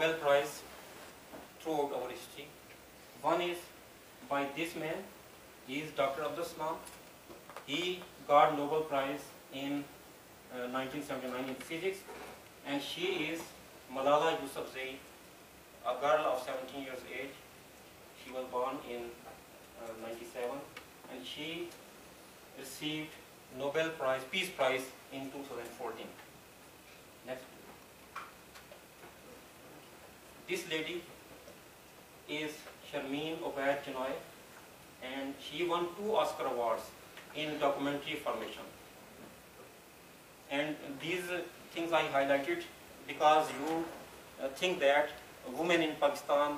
Nobel Prize throughout our history. One is by this man, he is Dr. Abdul Salam. He got Nobel Prize in uh, 1979 in physics, and she is Malala Yousafzai, a girl of 17 years age. She was born in uh, 97, and she received Nobel Prize, Peace Prize in 2014. This lady is Sharmeen Obaid Chinoy, and she won two Oscar Awards in documentary formation. And these things I highlighted because you uh, think that women in Pakistan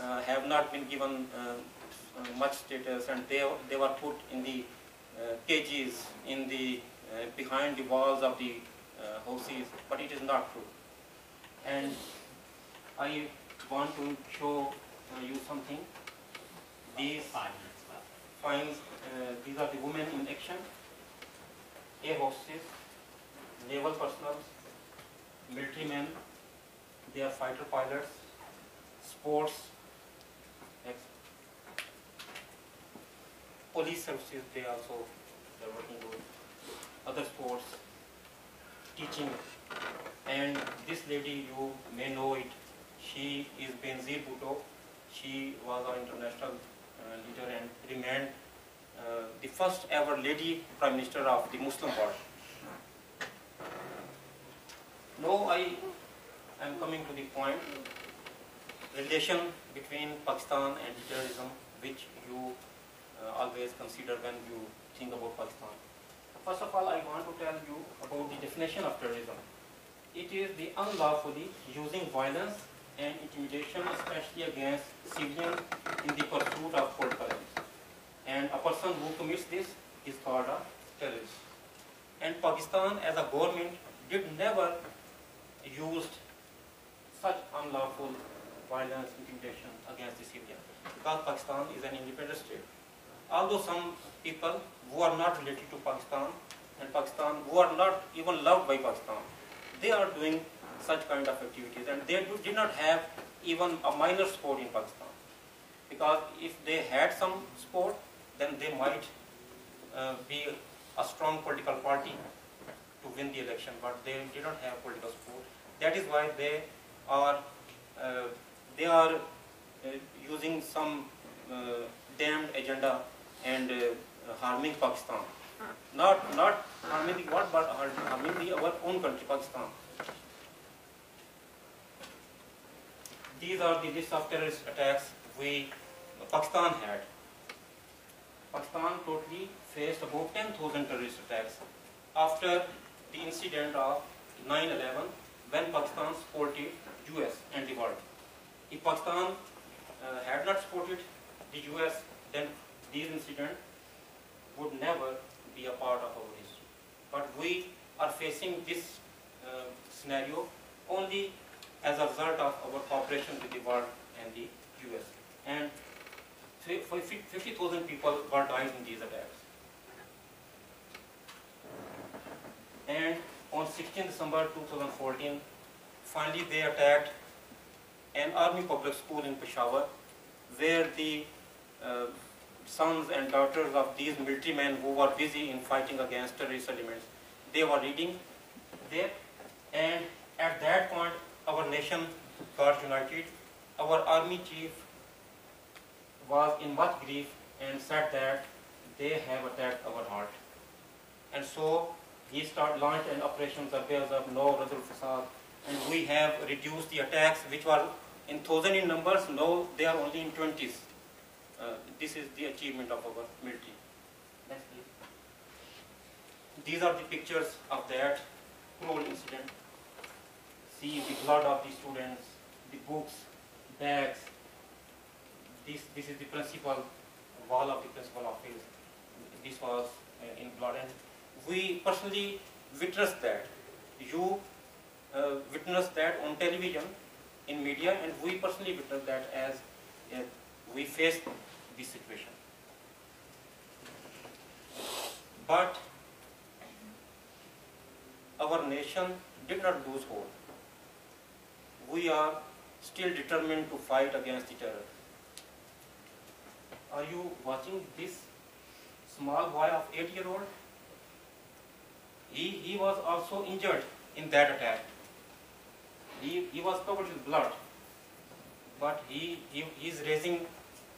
uh, have not been given uh, uh, much status and they, they were put in the uh, cages in the uh, behind the walls of the houses, but it is not true. And I want to show uh, you something. These finds, uh, these are the women in action, air hostesses, naval personnel, military men, they are fighter pilots, sports, police services, they also, they are working with other sports, teaching, and this lady, you may know it, she is Benazir Bhutto, she was our international uh, leader and remained uh, the first ever lady prime minister of the Muslim world. Now I am coming to the point, relation between Pakistan and terrorism, which you uh, always consider when you think about Pakistan. First of all, I want to tell you about the definition of terrorism. It is the unlawfully using violence and intimidation, especially against civilians in the pursuit of political ends. And a person who commits this is called a terrorist. And Pakistan as a government did never used such unlawful violence, intimidation against the civilians Because Pakistan is an independent state. Although some people who are not related to Pakistan and Pakistan, who are not even loved by Pakistan, they are doing such kind of activities and they do, did not have even a minor sport in Pakistan. Because if they had some sport, then they might uh, be a strong political party to win the election, but they did not have political support. That is why they are uh, they are uh, using some uh, damned agenda and uh, harming Pakistan. Not not harming the world, but harming the our own country, Pakistan. These are the list of terrorist attacks we Pakistan had. Pakistan totally faced about 10,000 terrorist attacks after the incident of 9-11 when Pakistan supported US and the world. If Pakistan uh, had not supported the US, then these incidents would never be a part of our history. But we are facing this uh, scenario only as a result of our cooperation with the world and the US. And fi- fi- 50,000 people were died in these attacks. And on 16 December 2014, finally they attacked an army public school in Peshawar, where the uh, sons and daughters of these military men who were busy in fighting against terrorist elements, they were reading there. And at that point, our nation united. Our army chief was in much grief and said that they have attacked our heart. And so he started launched an operation Zarbe of No Radul Fasad and we have reduced the attacks which were in thousand in numbers, now they are only in twenties. Uh, this is the achievement of our military. Next please. These are the pictures of that cruel incident. See the blood of the students, the books, bags. This, this is the principal wall of the principal office. This was uh, in blood and we personally witnessed that. You uh, witnessed that on television, in media, and we personally witnessed that as uh, we faced this situation. But our nation did not lose hope. We are still determined to fight against the terror. Are you watching this small boy of eight year old? He, he was also injured in that attack. He, he was covered with blood. But he, he, he is raising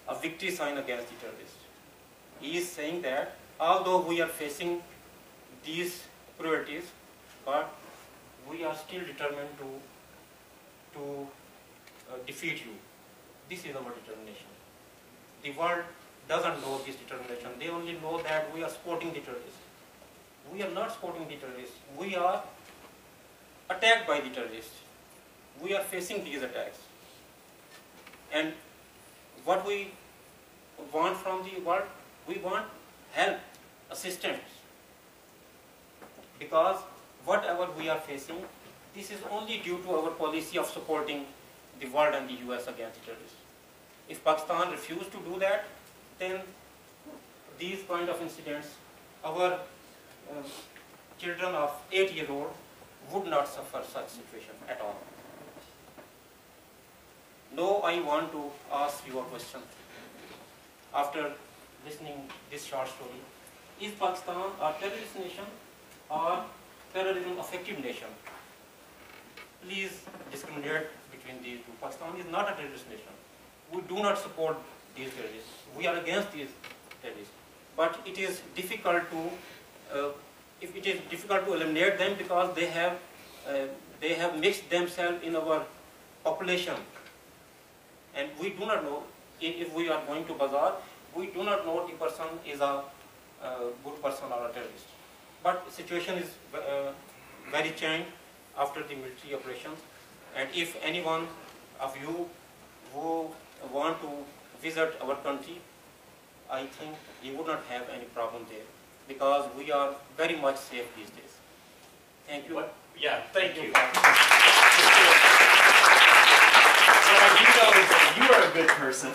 a victory sign against the terrorists. He is saying that although we are facing these cruelties, but we are still determined to, to uh, defeat you. This is our determination. The world doesn't know this determination. They only know that we are supporting the terrorists. We are not supporting the terrorists. We are attacked by the terrorists. We are facing these attacks. And what we want from the world, we want help, assistance. Because whatever we are facing, this is only due to our policy of supporting the world and the US against terrorists. If Pakistan refused to do that, then these kind of incidents, our uh, children of 8 year old would not suffer such situation at all. Now I want to ask you a question. After listening this short story, is Pakistan a terrorist nation or terrorism effective nation? Please discriminate between these two. Pakistan is not a terrorist nation. We do not support these terrorists. We are against these terrorists. But it is difficult to, uh, if it is difficult to eliminate them because they have, uh, they have mixed themselves in our population. And we do not know, if, we are going to bazaar, we do not know the person is a uh, good person or a terrorist. But situation is uh, very changed after the military operations. And if anyone of you who want to visit our country, I think you would not have any problem there because we are very much safe these days. Thank you. What? Yeah, thank, Thank you. you. What I know that you are a good person.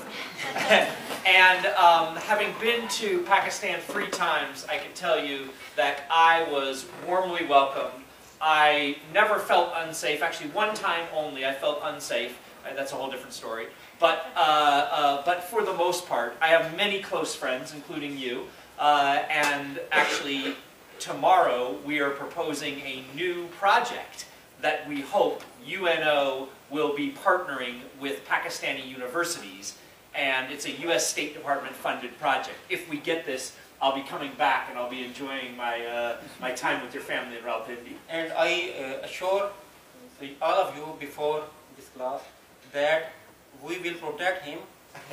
and um, having been to Pakistan three times, I can tell you that I was warmly welcomed. I never felt unsafe. Actually, one time only I felt unsafe. Uh, That's a whole different story. But, uh, uh, but for the most part, I have many close friends, including you. Uh, and actually, tomorrow we are proposing a new project that we hope UNO will be partnering with Pakistani universities. And it's a US State Department funded project. If we get this, I'll be coming back and I'll be enjoying my, uh, my time with your family in Rawalpindi. And I uh, assure all of you before this class that we will protect him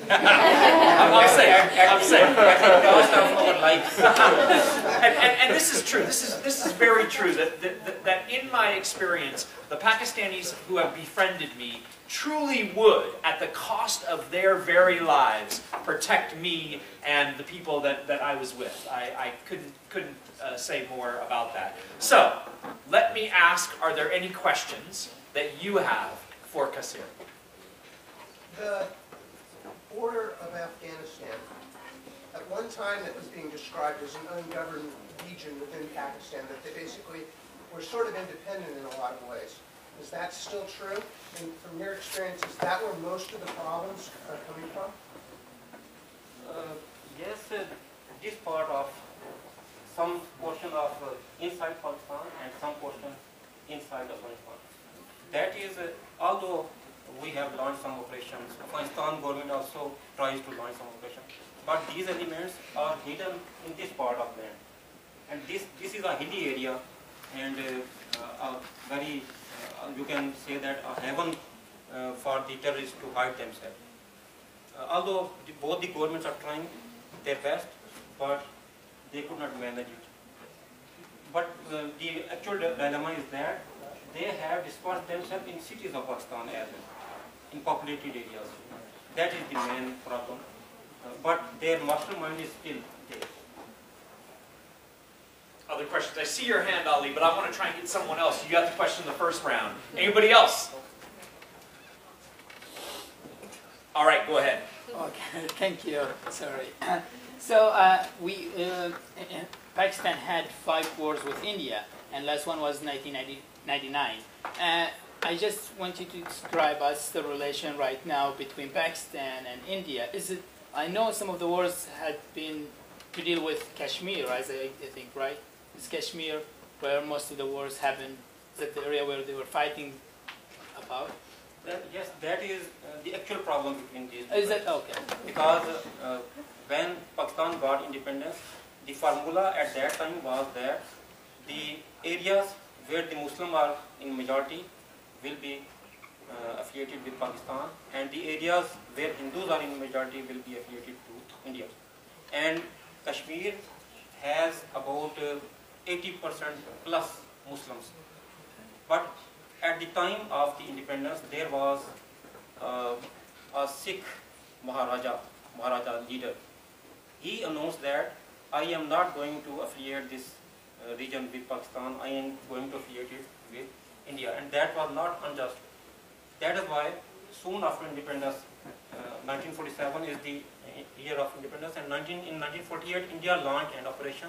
I'm, I'm safe. I'm safe. at the cost of our and, and, and this is true. This is this is very true. That, that that- that in my experience, the Pakistanis who have befriended me truly would, at the cost of their very lives, protect me and the people that, that I was with. I, I couldn't couldn't uh, say more about that. So, let me ask: Are there any questions that you have for Qaiser? The border of Afghanistan, at one time it was being described as an ungoverned region within Pakistan, that they basically were sort of independent in a lot of ways. Is that still true? And from your experience, is that where most of the problems are coming from? Uh, yes, uh, this part of some portion of uh, inside Pakistan and some portion inside Afghanistan. That is, uh, although we have launched some operations, Afghanistan government also tries to launch some operations, but these elements are hidden in this part of land. And this, this is a hilly area and uh, a very, uh, you can say that a heaven uh, for the terrorists to hide themselves. Uh, although the, both the governments are trying their best, but they could not manage it. But uh, the actual dilemma is that they have dispersed themselves in cities of Pakistan as well, in populated areas. That is the main problem. Uh, but their mastermind is still there. Other questions? I see your hand, Ali, but I want to try and get someone else. You got the question in the first round. Anybody else? All right, go ahead. Okay, thank you. Sorry. So uh, we uh, Pakistan had five wars with India, and last one was 1999. Uh, I just want you to describe us the relation right now between Pakistan and India. Is it? I know some of the wars had been to deal with Kashmir, as I, I think, right? It's Kashmir where most of the wars happened? Is that the area where they were fighting about? That, yes, that is uh, the actual problem between these Is that okay? Because uh, when Pakistan got independence, the formula at that time was that the areas where the Muslims are in majority will be uh, affiliated with Pakistan and the areas where Hindus are in majority will be affiliated to India. And Kashmir has about uh, 80% plus Muslims. But at the time of the independence, there was uh, a Sikh Maharaja, Maharaja leader. He announced that I am not going to affiliate this uh, region with Pakistan, I am going to affiliate it with India. And that was not unjust. That is why soon after independence, uh, 1947 is the year of independence and 19, in 1948 India launched an operation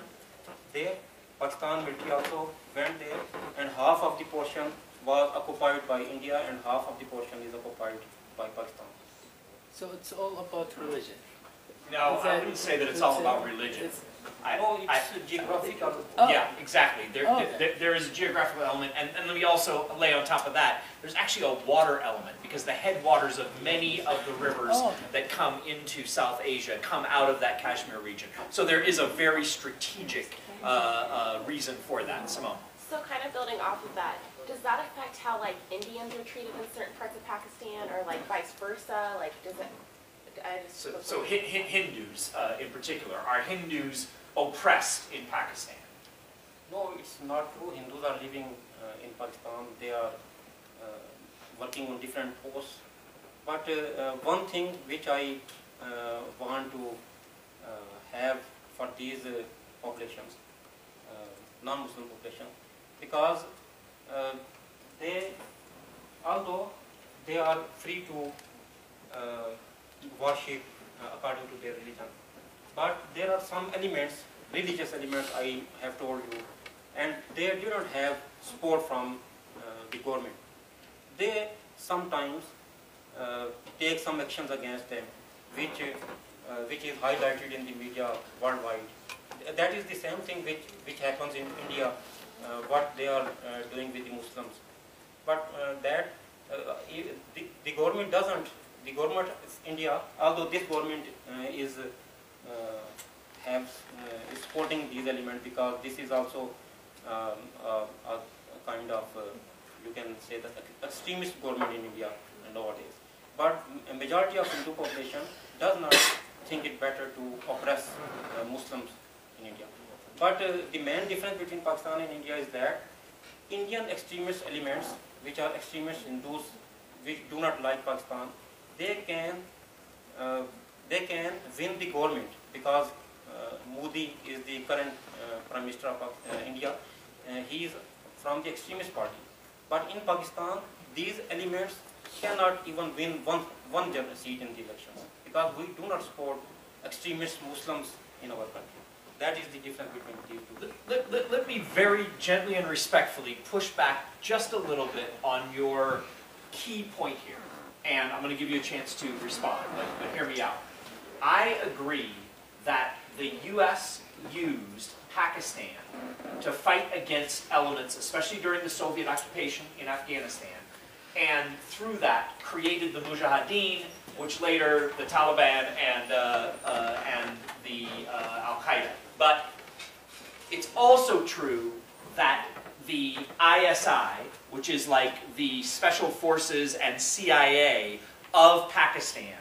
there. Pakistan military also went there and half of the portion was occupied by India and half of the portion is occupied by Pakistan. So it's all about religion. No, Is I that- wouldn't say that it's all about religion. it's- I- Oh, I- it's geographical. Oh. Yeah, exactly. There, Oh, okay. there, there is a geographical element, and, and let me also lay on top of that, there's actually a water element, because the headwaters of many of the rivers Oh, that come into South Asia come out of that Kashmir region. So there is a very strategic uh, uh, reason for that. Simone? So kind of building off of that, does that affect how like Indians are treated in certain parts of Pakistan or like vice versa? Like does it, I just. So, so Hi- Hi- Hindus uh, in particular, are Hindus oppressed in Pakistan? No, it's not true. Hindus are living uh, in Pakistan. They are uh, working on different posts. But uh, uh, one thing which I uh, want to uh, have for these uh, populations, uh, non-Muslim population, because uh, they, although they are free to uh, worship uh, according to their religion, but there are some elements, religious elements I have told you, and they do not have support from uh, the government. They sometimes uh, take some actions against them, which, which is highlighted in the media worldwide. That is the same thing which, which happens in India, what they are doing with the Muslims. But that, the, the government doesn't, the government of India, although this government uh, is uh, have, uh, supporting these elements because this is also um, a, kind of, you can say that extremist government in India nowadays. But a majority of Hindu population does not think it better to oppress uh, Muslims in India. But uh, the main difference between Pakistan and India is that Indian extremist elements, which are extremist Hindus, which do not like Pakistan, they can uh, they can win the government because uh, Modi is the current uh, Prime Minister of uh, India. Uh, he is from the extremist party. But in Pakistan, these elements cannot even win one, one seat in the elections because we do not support extremist Muslims in our country. That is the difference between these two. Let, let, let me very gently and respectfully push back just a little bit on your key point here. And I'm going to give you a chance to respond, but, but hear me out. I agree that the U.S. used Pakistan to fight against elements, especially during the Soviet occupation in Afghanistan, and through that created the Mujahideen, which later the Taliban and, uh, uh, and the uh, Al Qaeda. But it's also true that the ISI, which is like the special forces and CIA of Pakistan,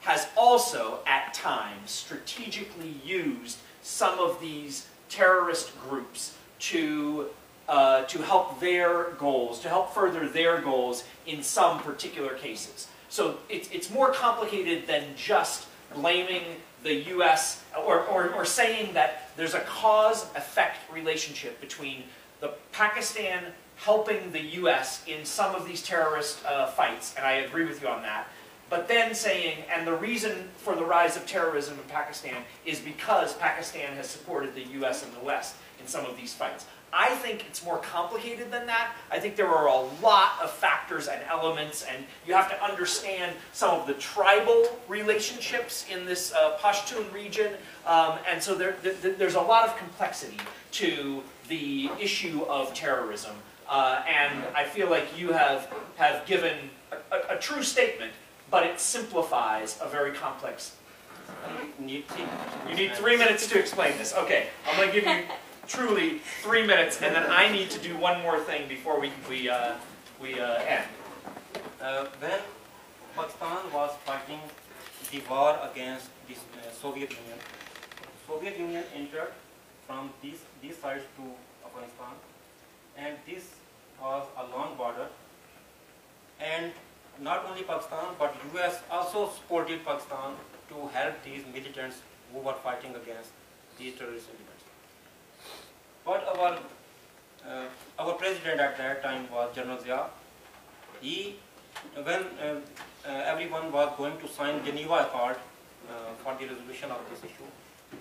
has also at times strategically used some of these terrorist groups to, uh, to help their goals, to help further their goals in some particular cases. So it's, it's more complicated than just blaming the US or, or, or saying that there's a cause-effect relationship between the Pakistan helping the US in some of these terrorist uh, fights, and I agree with you on that, but then saying, and the reason for the rise of terrorism in Pakistan is because Pakistan has supported the US and the West in some of these fights. I think it's more complicated than that. I think there are a lot of factors and elements, and you have to understand some of the tribal relationships in this uh, Pashtun region. Um, and so there, there, there's a lot of complexity to the issue of terrorism. Uh, and I feel like you have, have given a, a, a true statement, but it simplifies a very complex you need three minutes to explain this. Okay, I'm going to give you truly three minutes, and then I need to do one more thing before we we uh, we uh, end. Uh, when Pakistan was fighting the war against the uh, Soviet Union, Soviet Union entered from these these sides to Afghanistan, and this was a long border. And not only Pakistan, but US also supported Pakistan to help these militants who were fighting against these terrorist elements. But our uh, our president at that time was General Zia. He, when uh, uh, everyone was going to sign Geneva Accord uh, for the resolution of this issue,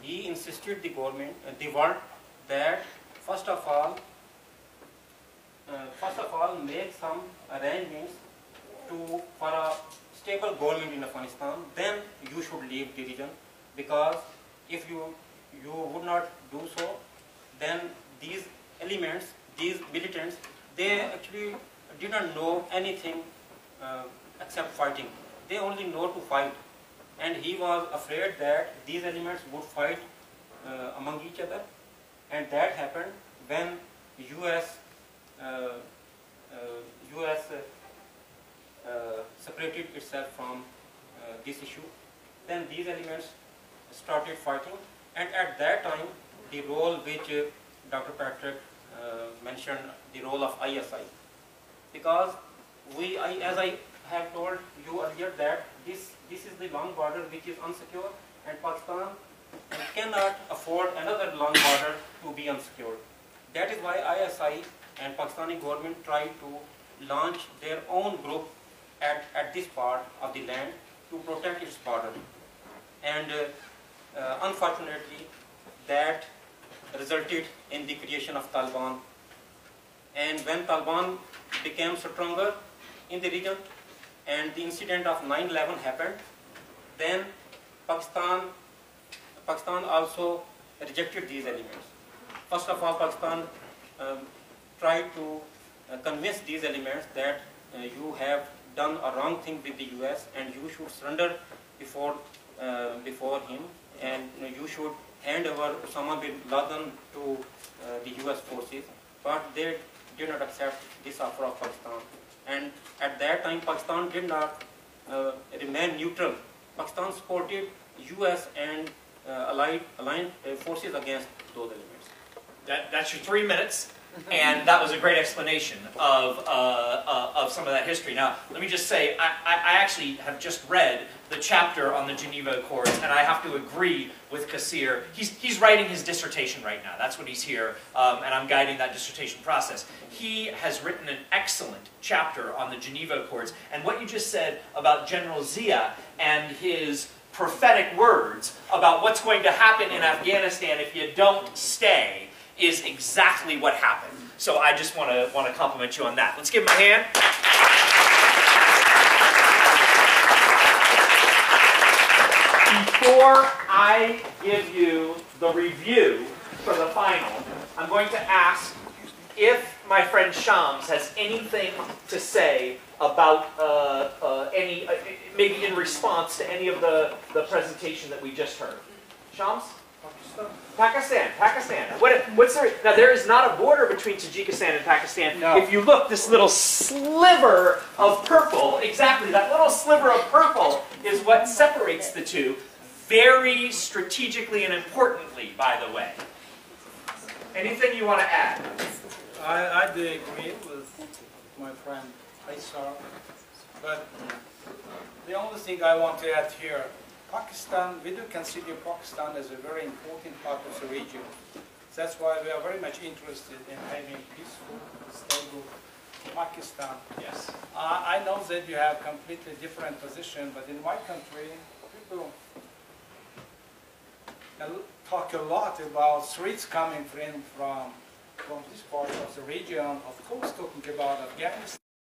he insisted the government, uh, the world, that first of all, uh, first of all, make some arrangements to for a stable government in Afghanistan. Then you should leave the region, because if you you would not do so, then these elements, these militants, they actually did not know anything uh, except fighting. They only know to fight. And he was afraid that these elements would fight uh, among each other. And that happened when US, uh, uh, US uh, uh, separated itself from uh, this issue. Then these elements started fighting. And at that time, the role which uh, Dr. Patrick uh, mentioned, the role of ISI. Because we, I, as I have told you earlier that this, this is the long border which is unsecure and Pakistan cannot afford another long border to be unsecured. That is why ISI and Pakistani government tried to launch their own group at, at this part of the land to protect its border. And uh, uh, unfortunately, that resulted in the creation of Taliban. And when Taliban became stronger in the region and the incident of 9-11 happened, then Pakistan, Pakistan also rejected these elements. First of all, Pakistan um, tried to uh, convince these elements that uh, you have done a wrong thing with the US and you should surrender before, uh, before him and you, know, you should hand over Osama bin Laden to uh, the US forces. But they did not accept this offer of Pakistan. And at that time, Pakistan did not uh, remain neutral. Pakistan supported US and uh, allied, uh, forces against those elements. That, that's your three minutes, and that was a great explanation of, uh, uh, of some of that history. Now, let me just say, I, I actually have just read the chapter on the Geneva Accords, and I have to agree with Qaiser. He's, he's writing his dissertation right now. That's what he's here, um, and I'm guiding that dissertation process. He has written an excellent chapter on the Geneva Accords, and what you just said about General Zia and his prophetic words about what's going to happen in Afghanistan if you don't stay is exactly what happened. So I just want to want to compliment you on that. Let's give him a hand. Before I give you the review for the final, I'm going to ask if my friend Shams has anything to say about uh, uh, any, uh, maybe in response to any of the, the presentation that we just heard. Shams? Pakistan, Pakistan. What, what's there? Now there is not a border between Tajikistan and Pakistan. No. If you look, this little sliver of purple, exactly that little sliver of purple is what separates the two, very strategically and importantly, by the way. Anything you want to add? I, I do agree with my friend Faisal, but the only thing I want to add here, Pakistan, we do consider Pakistan as a very important part of the region. That's why we are very much interested in having peaceful, stable Pakistan. Yes. I, I know that you have completely different position, but in my country, people talk a lot about threats coming from, from from this part of the region, of course, talking about Afghanistan.